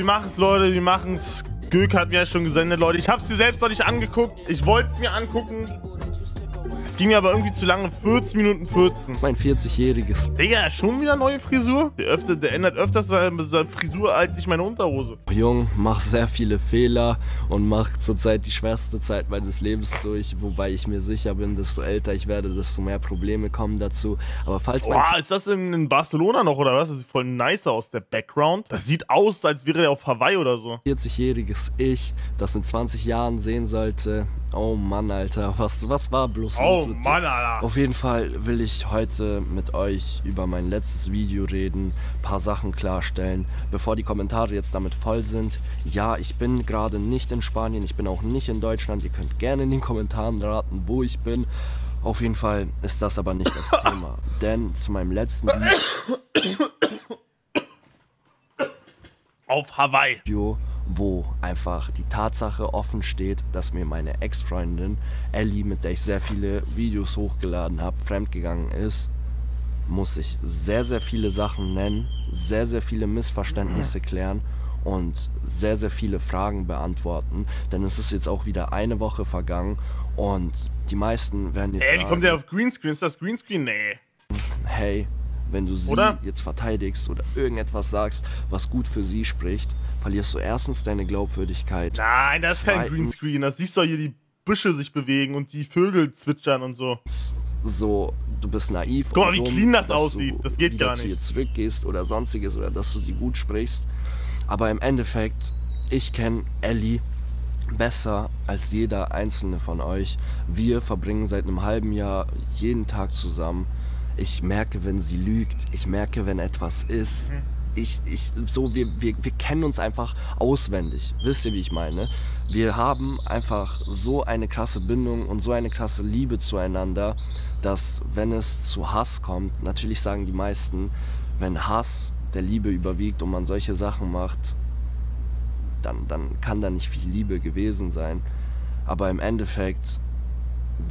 wir machen es, Leute, wir machen es. Gök hat mir ja schon gesendet, Leute. Ich habe es mir selbst noch nicht angeguckt. Ich wollte es mir angucken. Ging mir aber irgendwie zu lange. 14 Minuten 14. Mein 40-jähriges. Digga, schon wieder neue Frisur? Der, öfter, der ändert öfters seine, seine Frisur als ich meine Unterhose. Jung, mach sehr viele Fehler und mach zurzeit die schwerste Zeit meines Lebens durch, wobei ich mir sicher bin, desto älter ich werde, desto mehr Probleme kommen dazu. Aber falls Boah, ist das in, in Barcelona noch oder was? Das sieht voll nice aus, der Background. Das sieht aus, als wäre er auf Hawaii oder so. 40-jähriges Ich, das in 20 Jahren sehen sollte, oh Mann, Alter, was, was war bloß Oh? Mann, Alter. Auf jeden Fall will ich heute mit euch über mein letztes Video reden, paar Sachen klarstellen, bevor die Kommentare jetzt damit voll sind. Ja, ich bin gerade nicht in Spanien, ich bin auch nicht in Deutschland. Ihr könnt gerne in den Kommentaren raten, wo ich bin. Auf jeden Fall ist das aber nicht das Thema, denn zu meinem letzten Auf Hawaii. Video, wo einfach die Tatsache offen steht, dass mir meine Ex-Freundin Ellie, mit der ich sehr viele Videos hochgeladen habe, fremdgegangen ist, muss ich sehr, sehr viele Sachen nennen, sehr, sehr viele Missverständnisse klären und sehr, sehr viele Fragen beantworten. Denn es ist jetzt auch wieder eine Woche vergangen und die meisten werden jetzt Ey, wie kommt der auf Greenscreen? Ist das Greenscreen? Nee. hey, wenn du sie Oder? jetzt verteidigst oder irgendetwas sagst, was gut für sie spricht, verlierst du erstens deine Glaubwürdigkeit. Nein, das ist kein Greenscreen. Das siehst du hier die Büsche sich bewegen und die Vögel zwitschern und so. so, du bist naiv. Guck mal, wie dumm, clean das dass aussieht. Du Das geht gar nicht. ihr zurückgehst oder sonstiges oder dass du sie gut sprichst. Aber im Endeffekt, ich kenne Ellie besser als jeder einzelne von euch. Wir verbringen seit einem halben Jahr jeden Tag zusammen. Ich merke, wenn sie lügt. Ich merke, wenn etwas ist. Mhm. Ich, ich, so, wir, wir, wir kennen uns einfach auswendig. Wisst ihr, wie ich meine? Wir haben einfach so eine krasse Bindung und so eine krasse Liebe zueinander, dass wenn es zu Hass kommt, natürlich sagen die meisten, wenn Hass der Liebe überwiegt und man solche Sachen macht, dann, dann kann da nicht viel Liebe gewesen sein. Aber im Endeffekt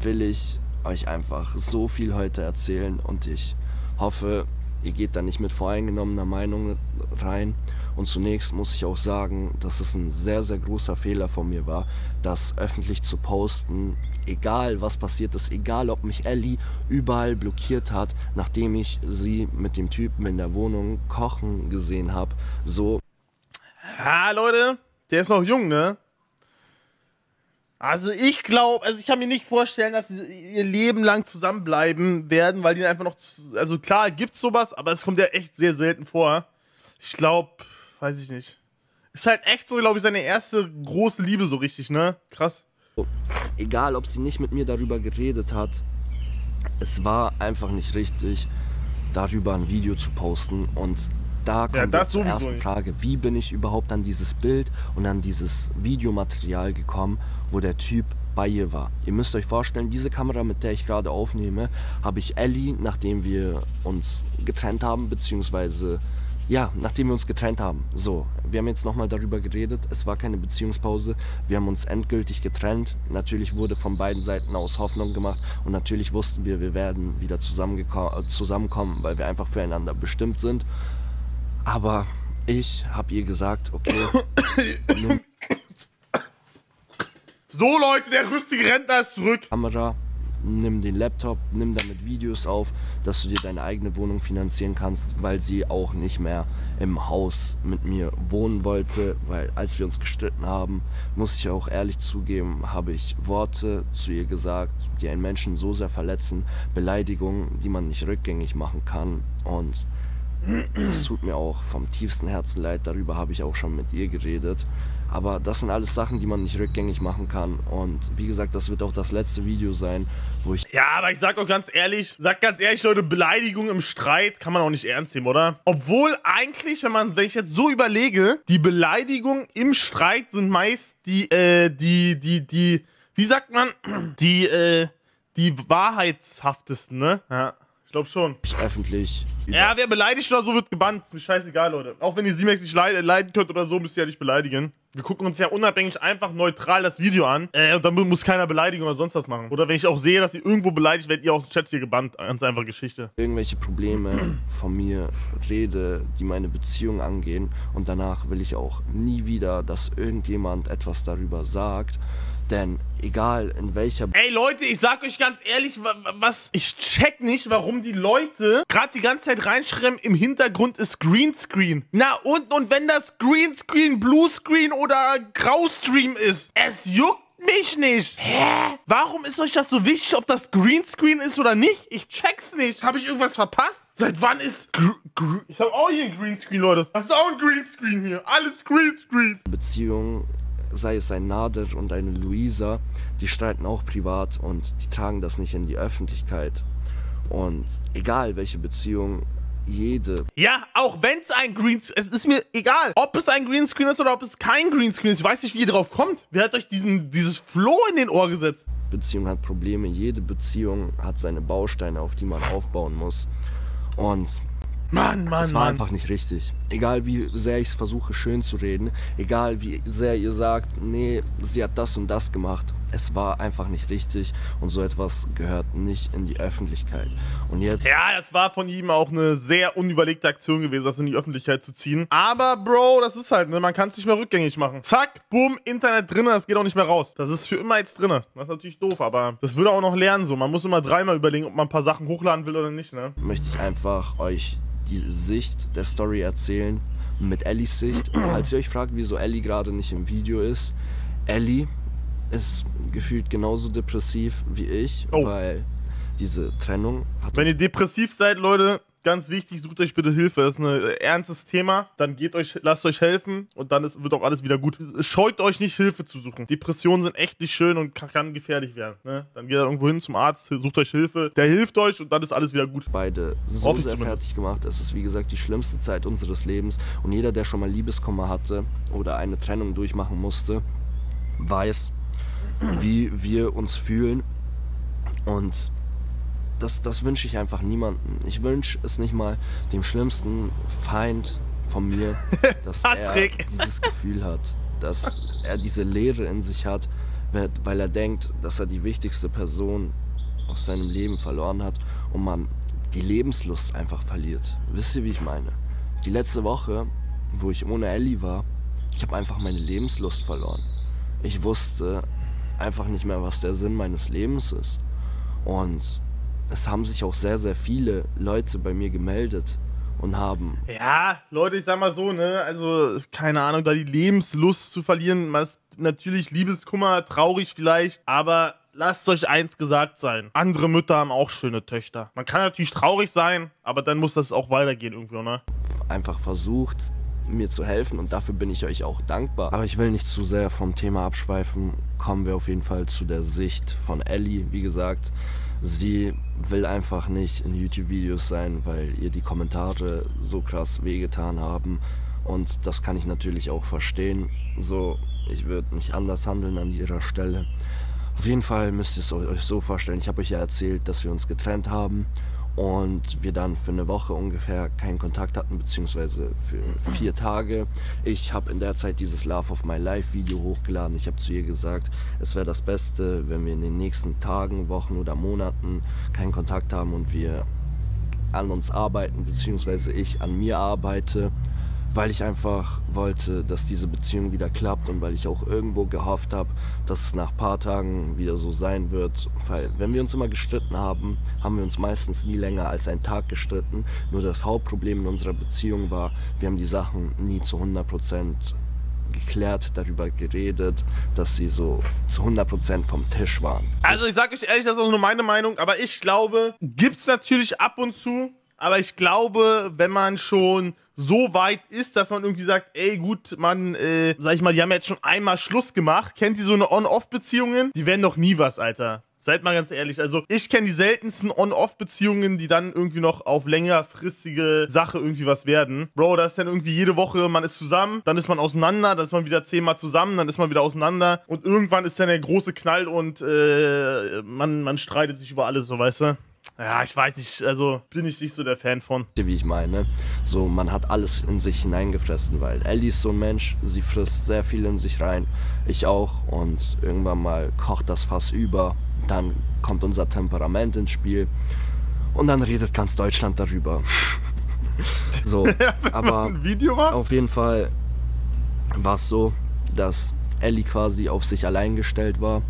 will ich euch einfach so viel heute erzählen und ich hoffe, ihr geht da nicht mit voreingenommener Meinung rein. Und zunächst muss ich auch sagen, dass es ein sehr, sehr großer Fehler von mir war, das öffentlich zu posten, egal was passiert ist, egal ob mich Ellie überall blockiert hat, nachdem ich sie mit dem Typen in der Wohnung kochen gesehen habe. So, Ja, Leute, der ist noch jung, ne? Also ich glaube, also ich kann mir nicht vorstellen, dass sie ihr Leben lang zusammenbleiben werden, weil die einfach noch, zu, also klar gibt's sowas, aber es kommt ja echt sehr selten vor. Ich glaube, weiß ich nicht. Ist halt echt so, glaube ich, seine erste große Liebe so richtig, ne? Krass. egal ob sie nicht mit mir darüber geredet hat, es war einfach nicht richtig, darüber ein Video zu posten. Und da kommt Ja, das zur sowieso ersten nicht. Frage, wie bin ich überhaupt an dieses Bild und an dieses Videomaterial gekommen, wo der Typ bei ihr war. Ihr müsst euch vorstellen, diese Kamera, mit der ich gerade aufnehme, habe ich Ellie, nachdem wir uns getrennt haben, beziehungsweise ja, nachdem wir uns getrennt haben. So, wir haben jetzt nochmal darüber geredet. Es war keine Beziehungspause. Wir haben uns endgültig getrennt. Natürlich wurde von beiden Seiten aus Hoffnung gemacht und natürlich wussten wir, wir werden wieder zusammenkommen, weil wir einfach füreinander bestimmt sind. Aber ich habe ihr gesagt, okay, So, Leute, der rüstige Rentner ist zurück. Kamera, nimm den Laptop, nimm damit Videos auf, dass du dir deine eigene Wohnung finanzieren kannst, weil sie auch nicht mehr im Haus mit mir wohnen wollte, weil als wir uns gestritten haben, muss ich auch ehrlich zugeben, habe ich Worte zu ihr gesagt, die einen Menschen so sehr verletzen, Beleidigungen, die man nicht rückgängig machen kann und es tut mir auch vom tiefsten Herzen leid, darüber habe ich auch schon mit ihr geredet. Aber das sind alles Sachen, die man nicht rückgängig machen kann. Und wie gesagt, das wird auch das letzte Video sein, wo ich Ja, aber ich sag auch ganz ehrlich, sag ganz ehrlich, Leute, Beleidigung im Streit kann man auch nicht ernst nehmen, oder? Obwohl eigentlich, wenn man, wenn ich jetzt so überlege, die Beleidigungen im Streit sind meist die, äh, die, die, die, wie sagt man, die, äh, die wahrheitshaftesten, ne? Ja, ich glaube schon. öffentlich über. Ja, wer beleidigt oder so, wird gebannt. Ist mir scheißegal, Leute. Auch wenn ihr Simex nicht leid leiden könnt oder so, müsst ihr ja nicht beleidigen. Wir gucken uns ja unabhängig einfach neutral das Video an. Äh, und dann muss keiner beleidigen oder sonst was machen. Oder wenn ich auch sehe, dass ihr irgendwo beleidigt, werdet ihr aus dem Chat hier gebannt. Ganz einfach Geschichte. irgendwelche Probleme von mir rede, die meine Beziehung angehen und danach will ich auch nie wieder, dass irgendjemand etwas darüber sagt, denn egal in welcher Ey Leute, ich sag euch ganz ehrlich, wa- wa- was ich check nicht, warum die Leute gerade die ganze Zeit reinschreiben, im Hintergrund ist Greenscreen. Na und und wenn das Greenscreen, Bluescreen oder Graustream ist, es juckt mich nicht. Hä? Warum ist euch das so wichtig, ob das Greenscreen ist oder nicht? Ich check's nicht. Habe ich irgendwas verpasst? Seit wann ist Gr Gr Ich habe auch hier ein Greenscreen, Leute. Hast du auch ein Greenscreen hier? Alles Greenscreen. Beziehung, sei es ein Nader und eine Luisa, die streiten auch privat und die tragen das nicht in die Öffentlichkeit. Und egal welche Beziehung, jede Ja, auch wenn es ein Greenscreen es ist mir egal, ob es ein Greenscreen ist oder ob es kein Greenscreen ist. Ich weiß nicht, wie ihr drauf kommt. Wer hat euch diesen, dieses Floh in den Ohr gesetzt? Beziehung hat Probleme, jede Beziehung hat seine Bausteine, auf die man aufbauen muss. Und Mann, Mann, Es war Mann. einfach nicht richtig. Egal wie sehr ich es versuche schön zu reden, egal wie sehr ihr sagt, nee, sie hat das und das gemacht. Es war einfach nicht richtig und so etwas gehört nicht in die Öffentlichkeit. Und jetzt Ja, das war von ihm auch eine sehr unüberlegte Aktion gewesen, das in die Öffentlichkeit zu ziehen. Aber, Bro, das ist halt, ne, man kann es nicht mehr rückgängig machen. Zack, bumm, Internet drinne, das geht auch nicht mehr raus. Das ist für immer jetzt drinne. Das ist natürlich doof, aber das würde auch noch lernen so. Man muss immer dreimal überlegen, ob man ein paar Sachen hochladen will oder nicht, ne? möchte ich einfach euch die Sicht der Story erzählen mit Ellies Sicht. Als ihr euch fragt, wieso Ellie gerade nicht im Video ist, Ellie ist gefühlt genauso depressiv wie ich, Oh. weil diese Trennung hat Wenn ihr depressiv seid, Leute, ganz wichtig, sucht euch bitte Hilfe. Das ist ein äh, ernstes Thema. Dann geht euch, lasst euch helfen und dann ist, wird auch alles wieder gut. Scheut euch nicht, Hilfe zu suchen. Depressionen sind echt nicht schön und kann, kann gefährlich werden. Ne? Dann geht ihr irgendwo hin zum Arzt, sucht euch Hilfe. Der hilft euch und dann ist alles wieder gut. beide so Hoffe sehr zumindest. fertig gemacht. Es ist wie gesagt die schlimmste Zeit unseres Lebens und jeder, der schon mal Liebeskummer hatte oder eine Trennung durchmachen musste, weiß, wie wir uns fühlen und das, das wünsche ich einfach niemandem. Ich wünsche es nicht mal dem schlimmsten Feind von mir, dass er dieses Gefühl hat, dass er diese Leere in sich hat, weil- weil er denkt, dass er die wichtigste Person aus seinem Leben verloren hat und man die Lebenslust einfach verliert. Wisst ihr, wie ich meine? Die letzte Woche, wo ich ohne Ellie war, ich habe einfach meine Lebenslust verloren. Ich wusste einfach nicht mehr, was der Sinn meines Lebens ist. Und es haben sich auch sehr, sehr viele Leute bei mir gemeldet und haben Ja, Leute, ich sag mal so, ne, also, keine Ahnung, da die Lebenslust zu verlieren, ist natürlich Liebeskummer, traurig vielleicht, aber lasst euch eins gesagt sein. Andere Mütter haben auch schöne Töchter. Man kann natürlich traurig sein, aber dann muss das auch weitergehen irgendwo, ne? einfach versucht, mir zu helfen und dafür bin ich euch auch dankbar. Aber ich will nicht zu sehr vom Thema abschweifen. Kommen wir auf jeden Fall zu der Sicht von Ellie. Wie gesagt, sie will einfach nicht in YouTube-Videos sein, weil ihr die Kommentare so krass wehgetan haben. Und das kann ich natürlich auch verstehen. So, ich würde nicht anders handeln an ihrer Stelle. Auf jeden Fall müsst ihr es euch so vorstellen. Ich habe euch ja erzählt, dass wir uns getrennt haben und wir dann für eine Woche ungefähr keinen Kontakt hatten, beziehungsweise für vier Tage. Ich habe in der Zeit dieses Love of My Life Video hochgeladen. Ich habe zu ihr gesagt, es wäre das Beste, wenn wir in den nächsten Tagen, Wochen oder Monaten keinen Kontakt haben und wir an uns arbeiten, beziehungsweise ich an mir arbeite, weil ich einfach wollte, dass diese Beziehung wieder klappt und weil ich auch irgendwo gehofft habe, dass es nach ein paar Tagen wieder so sein wird. Weil wenn wir uns immer gestritten haben, haben wir uns meistens nie länger als einen Tag gestritten. Nur das Hauptproblem in unserer Beziehung war, wir haben die Sachen nie zu 100% geklärt, darüber geredet, dass sie so zu 100% vom Tisch waren. Also ich sag euch ehrlich, das ist auch nur meine Meinung, aber ich glaube, gibt's natürlich ab und zu, aber ich glaube, wenn man schon so weit ist, dass man irgendwie sagt, ey gut, man, äh, sag ich mal, die haben jetzt schon einmal Schluss gemacht. Kennt ihr so eine On-Off-Beziehungen? Die werden doch nie was, Alter. Seid mal ganz ehrlich. Also ich kenne die seltensten On-Off-Beziehungen, die dann irgendwie noch auf längerfristige Sache irgendwie was werden. Bro, da ist dann irgendwie jede Woche, man ist zusammen, dann ist man auseinander, dann ist man wieder zehnmal zusammen, dann ist man wieder auseinander und irgendwann ist dann der große Knall und äh, man, man streitet sich über alles, so weißt du. Ja, ich weiß nicht, also bin ich nicht so der Fan von. Wie ich meine. So, man hat alles in sich hineingefressen, weil Ellie ist so ein Mensch, sie frisst sehr viel in sich rein. Ich auch. Und irgendwann mal kocht das Fass über. Dann kommt unser Temperament ins Spiel. Und dann redet ganz Deutschland darüber. so, Ja, aber auf jeden Fall war es so, dass Ellie quasi auf sich allein gestellt war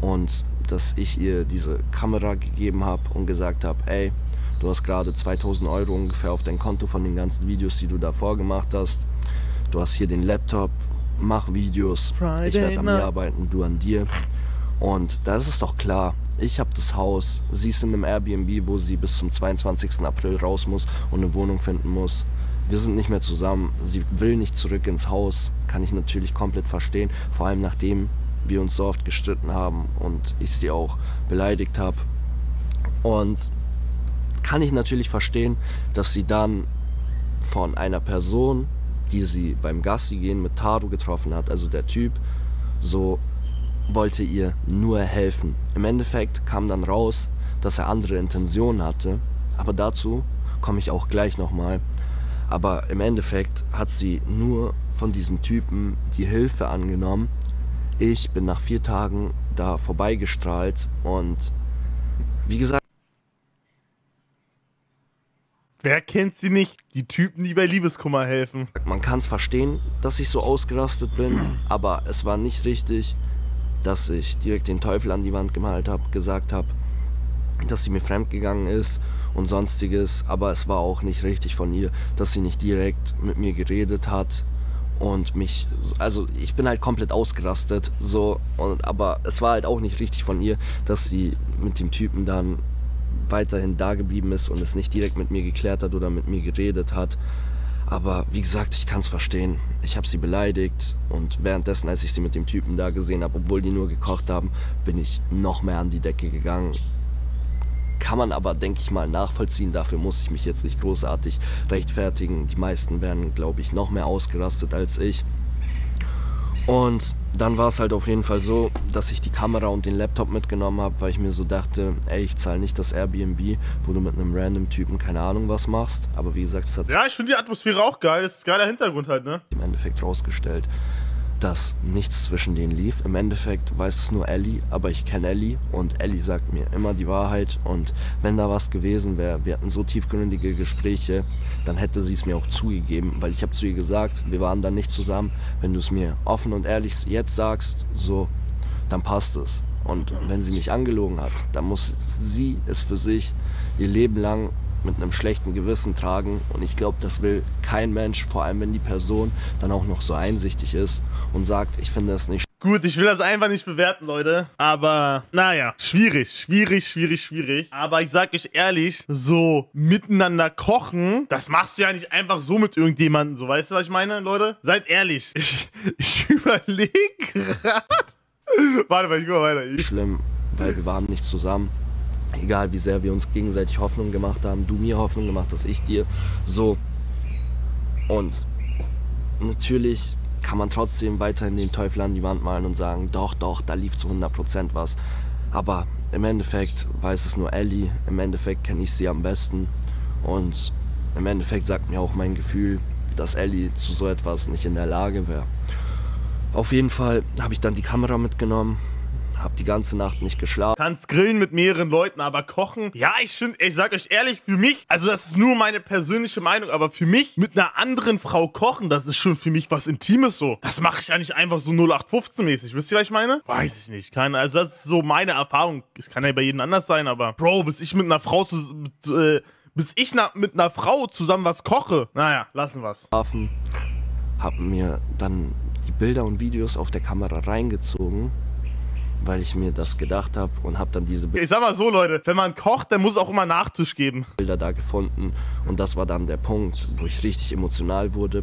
und dass ich ihr diese Kamera gegeben habe und gesagt habe, ey, du hast gerade 2000 Euro ungefähr auf dein Konto von den ganzen Videos, die du davor gemacht hast. Du hast hier den Laptop, mach Videos, ich Friday werde an mir arbeiten, du an dir. Und da ist es doch klar, ich habe das Haus, sie ist in einem Airbnb, wo sie bis zum 22. April raus muss und eine Wohnung finden muss. Wir sind nicht mehr zusammen, sie will nicht zurück ins Haus, kann ich natürlich komplett verstehen, vor allem nachdem wir uns so oft gestritten haben und ich sie auch beleidigt habe. Und kann ich natürlich verstehen, dass sie dann von einer Person, die sie beim Gassi gehen mit Taro getroffen hat, also der Typ, so wollte ihr nur helfen. Im Endeffekt kam dann raus, dass er andere Intentionen hatte, aber dazu komme ich auch gleich nochmal. Aber im Endeffekt hat sie nur von diesem Typen die Hilfe angenommen. Ich bin nach vier Tagen da vorbeigestrahlt und wie gesagt, Wer kennt sie nicht? Die Typen, die bei Liebeskummer helfen. man kann es verstehen, dass ich so ausgerastet bin, aber es war nicht richtig, dass ich direkt den Teufel an die Wand gemalt habe, gesagt habe, dass sie mir fremdgegangen ist und sonstiges, aber es war auch nicht richtig von ihr, dass sie nicht direkt mit mir geredet hat und mich, also ich bin halt komplett ausgerastet, so, und, aber es war halt auch nicht richtig von ihr, dass sie mit dem Typen dann weiterhin da geblieben ist und es nicht direkt mit mir geklärt hat oder mit mir geredet hat. Aber wie gesagt, ich kann es verstehen. Ich habe sie beleidigt und währenddessen, als ich sie mit dem Typen da gesehen habe, obwohl die nur gekocht haben, bin ich noch mehr an die Decke gegangen. Kann man aber, denke ich mal, nachvollziehen. Dafür muss ich mich jetzt nicht großartig rechtfertigen. Die meisten wären, glaube ich, noch mehr ausgerastet als ich. Und dann war es halt auf jeden Fall so, dass ich die Kamera und den Laptop mitgenommen habe, weil ich mir so dachte, ey, ich zahle nicht das Airbnb, wo du mit einem random Typen keine Ahnung was machst. Aber wie gesagt, es hat Ja, ich finde die Atmosphäre auch geil. Das ist ein geiler Hintergrund halt, ne? im Endeffekt rausgestellt, dass nichts zwischen denen lief. Im Endeffekt weiß es nur Ellie, aber ich kenne Ellie und Ellie sagt mir immer die Wahrheit. Und wenn da was gewesen wäre, wir hatten so tiefgründige Gespräche, dann hätte sie es mir auch zugegeben, weil ich habe zu ihr gesagt, wir waren dann nicht zusammen. Wenn du es mir offen und ehrlich jetzt sagst, so, dann passt es. Und wenn sie mich angelogen hat, dann muss sie es für sich ihr Leben lang mit einem schlechten Gewissen tragen. Und ich glaube, das will kein Mensch, vor allem wenn die Person dann auch noch so einsichtig ist und sagt, ich finde das nicht Gut, ich will das einfach nicht bewerten, Leute. Aber, naja, schwierig, schwierig, schwierig, schwierig. Aber ich sag euch ehrlich, so miteinander kochen, das machst du ja nicht einfach so mit irgendjemandem. So, weißt du, was ich meine, Leute? Seid ehrlich. Ich, ich überlege gerade. Warte mal, ich guck mal weiter. Schlimm, weil wir waren nicht zusammen. Egal wie sehr wir uns gegenseitig Hoffnung gemacht haben, du mir Hoffnung gemacht, dass ich dir so. Und natürlich kann man trotzdem weiterhin den Teufel an die Wand malen und sagen, doch, doch, da lief zu 100% was. Aber im Endeffekt weiß es nur Ellie, im Endeffekt kenne ich sie am besten und im Endeffekt sagt mir auch mein Gefühl, dass Ellie zu so etwas nicht in der Lage wäre. Auf jeden Fall habe ich dann die Kamera mitgenommen, habe die ganze Nacht nicht geschlafen. kannst grillen mit mehreren Leuten, aber kochen, ja, ich finde, ich sag euch ehrlich, für mich, also das ist nur meine persönliche Meinung, aber für mich mit einer anderen Frau kochen, das ist schon für mich was Intimes so. Das mache ich ja nicht einfach so 0815-mäßig. Wisst ihr, was ich meine? Weiß ich nicht. Keine, also das ist so meine Erfahrung. Es kann ja bei jedem anders sein, aber Bro, bis ich mit einer Frau zu, mit, äh, bis ich na, mit einer Frau zusammen was koche, naja, lassen wir's. habe mir dann die Bilder und Videos auf der Kamera reingezogen, weil ich mir das gedacht habe und habe dann diese Ich sag mal so, Leute, wenn man kocht, dann muss es auch immer Nachtisch geben. Bilder da gefunden und das war dann der Punkt, wo ich richtig emotional wurde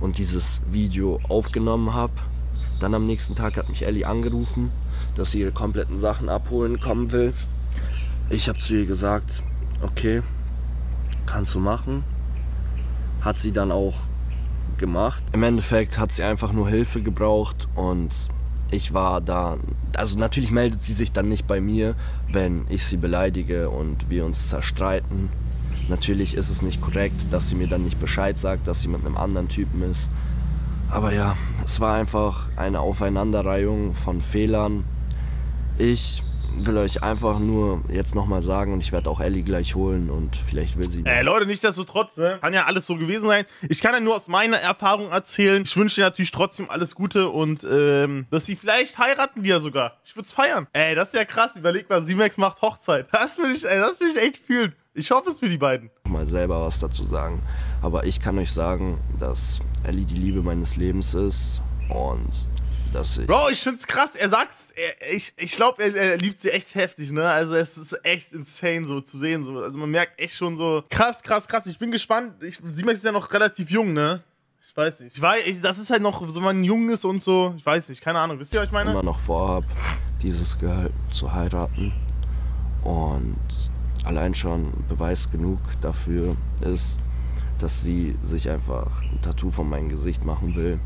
und dieses Video aufgenommen habe. Dann am nächsten Tag hat mich Ellie angerufen, dass sie ihre kompletten Sachen abholen kommen will. Ich habe zu ihr gesagt, okay, kannst du machen. Hat sie dann auch gemacht. Im Endeffekt hat sie einfach nur Hilfe gebraucht und ich war da, also natürlich meldet sie sich dann nicht bei mir, wenn ich sie beleidige und wir uns zerstreiten. Natürlich ist es nicht korrekt, dass sie mir dann nicht Bescheid sagt, dass sie mit einem anderen Typen ist. Aber ja, es war einfach eine Aufeinanderreihung von Fehlern. Ich will euch einfach nur jetzt nochmal sagen und ich werde auch Ellie gleich holen und vielleicht will sie. Äh, Leute, nicht desto trotz, ne? Kann ja alles so gewesen sein. Ich kann ja nur aus meiner Erfahrung erzählen. Ich wünsche dir natürlich trotzdem alles Gute und ähm, dass sie vielleicht heiraten die ja sogar. Ich würde es feiern. Ey, das ist ja krass. Überleg mal, Simex macht Hochzeit. Das will ich, ey, das will ich echt fühlen. Ich hoffe es für die beiden. Mal selber was dazu sagen. Aber ich kann euch sagen, dass Ellie die Liebe meines Lebens ist und dass ich. Bro, ich find's krass. Er sagt's, er, ich, ich glaube, er, er, liebt sie echt heftig, ne? Also es ist echt insane so zu sehen. So. Also man merkt echt schon so krass, krass, krass. Ich bin gespannt. Ich, Siemens ist ja noch relativ jung, ne? Ich weiß nicht. Ich weiß, ich, das ist halt noch, so man jung ist und so. Ich weiß nicht, keine Ahnung. Wisst ihr, was ich meine? immer noch vorhab, dieses Girl zu heiraten. Und allein schon Beweis genug dafür ist, dass sie sich einfach ein Tattoo von meinem Gesicht machen will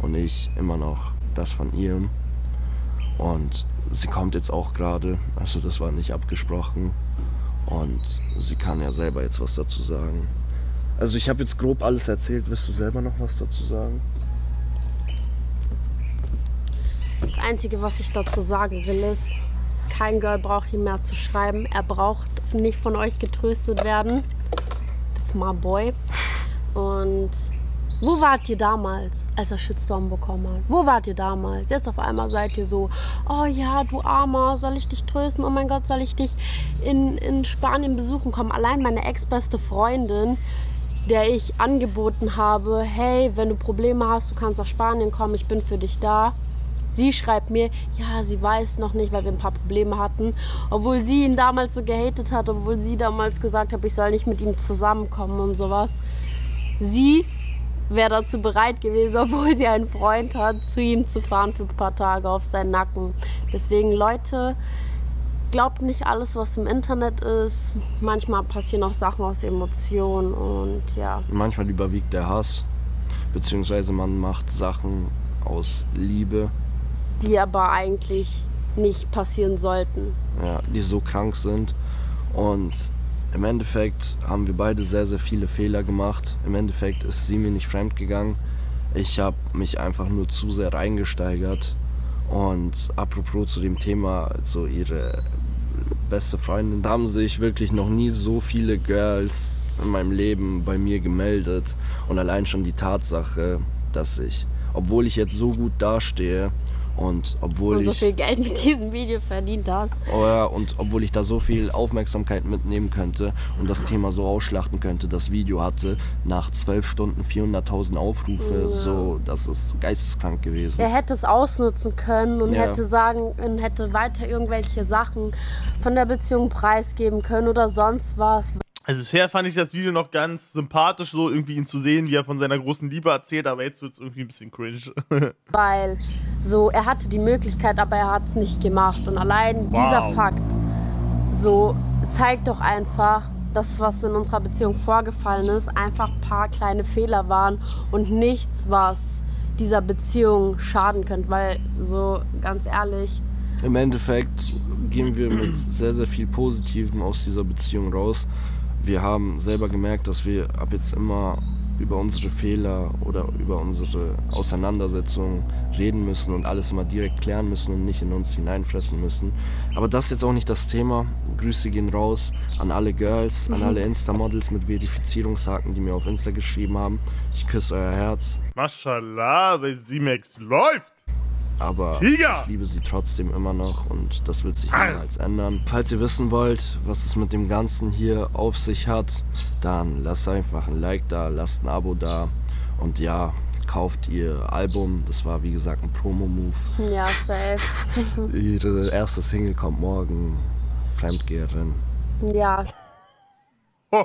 und ich immer noch das von ihr. Und sie kommt jetzt auch gerade, also das war nicht abgesprochen. Und sie kann ja selber jetzt was dazu sagen. Also ich habe jetzt grob alles erzählt. Willst du selber noch was dazu sagen? Das Einzige, was ich dazu sagen will, ist, kein Girl braucht ihm mehr zu schreiben. Er braucht nicht von euch getröstet werden. That's my boy. Und wo wart ihr damals, als er Shitstorm bekommen hat? Wo wart ihr damals? Jetzt auf einmal seid ihr so, oh ja, du Armer, soll ich dich trösten? Oh mein Gott, soll ich dich in, in Spanien besuchen kommen? Allein meine ex-beste Freundin, der ich angeboten habe, hey, wenn du Probleme hast, du kannst nach Spanien kommen, ich bin für dich da. Sie schreibt mir, ja, sie weiß noch nicht, weil wir ein paar Probleme hatten. Obwohl sie ihn damals so gehatet hat, obwohl sie damals gesagt hat, ich soll nicht mit ihm zusammenkommen und sowas. Sie wäre dazu bereit gewesen, obwohl sie einen Freund hat, zu ihm zu fahren für ein paar Tage auf seinen Nacken. Deswegen, Leute, glaubt nicht alles, was im Internet ist. Manchmal passieren auch Sachen aus Emotionen und ja. Manchmal überwiegt der Hass, beziehungsweise man macht Sachen aus Liebe. Die aber eigentlich nicht passieren sollten. Ja, die so krank sind. Und im Endeffekt haben wir beide sehr, sehr viele Fehler gemacht. Im Endeffekt ist sie mir nicht fremd gegangen. Ich habe mich einfach nur zu sehr reingesteigert. Und apropos zu dem Thema, so ihre beste Freundin, da haben sich wirklich noch nie so viele Girls in meinem Leben bei mir gemeldet. Und allein schon die Tatsache, dass ich, obwohl ich jetzt so gut dastehe, und obwohl und so ich viel Geld mit diesem Video verdient hast. Oh ja, und obwohl ich da so viel Aufmerksamkeit mitnehmen könnte und das Thema so ausschlachten könnte, das Video hatte nach 12 Stunden 400.000 Aufrufe, ja. so, das ist geisteskrank gewesen. Er hätte es ausnutzen können und ja. hätte sagen, und hätte weiter irgendwelche Sachen von der Beziehung preisgeben können oder sonst was. Also bisher fand ich das Video noch ganz sympathisch, so irgendwie ihn zu sehen, wie er von seiner großen Liebe erzählt, aber jetzt wird es irgendwie ein bisschen cringe. Weil so, er hatte die Möglichkeit, aber er hat es nicht gemacht. Und allein wow. dieser Fakt so zeigt doch einfach, dass was in unserer Beziehung vorgefallen ist, einfach ein paar kleine Fehler waren und nichts, was dieser Beziehung schaden könnte. Weil so ganz ehrlich. Im Endeffekt gehen wir mit sehr, sehr viel Positivem aus dieser Beziehung raus wir haben selber gemerkt, dass wir ab jetzt immer über unsere Fehler oder über unsere Auseinandersetzungen reden müssen und alles immer direkt klären müssen und nicht in uns hineinfressen müssen. Aber das ist jetzt auch nicht das Thema. Grüße gehen raus an alle Girls, mhm. an alle Insta-Models mit Verifizierungshaken, die mir auf Insta geschrieben haben. Ich küsse euer Herz. Mashallah, bei Simex läuft! Aber Tiger. ich liebe sie trotzdem immer noch und das wird sich niemals ändern. Falls ihr wissen wollt, was es mit dem Ganzen hier auf sich hat, dann lasst einfach ein Like da, lasst ein Abo da und ja, kauft ihr Album. Das war wie gesagt ein Promo-Move. Ja, safe. Ihre erste Single kommt morgen. Fremdgeherin. Ja. Oh,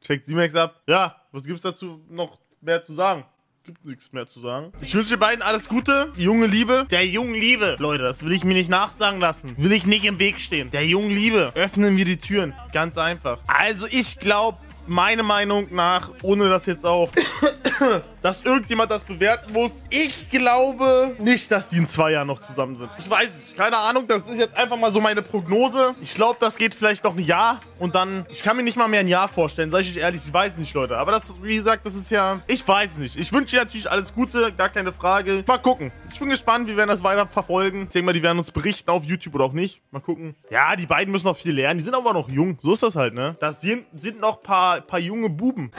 checkt Z-Max ab. Ja, was gibt's dazu noch mehr zu sagen? Gibt nichts mehr zu sagen. Ich wünsche beiden alles Gute. Junge Liebe. Der jungen Liebe. Leute, das will ich mir nicht nachsagen lassen. Will ich nicht im Weg stehen. Der jungen Liebe. Öffnen wir die Türen. Ganz einfach. Also ich glaube, meine Meinung nach, ohne dass jetzt auch dass irgendjemand das bewerten muss. Ich glaube nicht, dass die in zwei Jahren noch zusammen sind. Ich weiß nicht, keine Ahnung. Das ist jetzt einfach mal so meine Prognose. Ich glaube, das geht vielleicht noch ein Jahr und dann. Ich kann mir nicht mal mehr ein Jahr vorstellen, sag ich euch ehrlich. Ich weiß nicht, Leute. Aber das, wie gesagt, das ist ja. Ich weiß nicht. Ich wünsche dir natürlich alles Gute, gar keine Frage. Mal gucken. Ich bin gespannt, wir werden das weiter verfolgen. Ich denke mal, die werden uns berichten auf YouTube oder auch nicht. Mal gucken. Ja, die beiden müssen noch viel lernen. Die sind aber noch jung. So ist das halt, ne? Das sind, sind noch ein paar, paar junge Buben.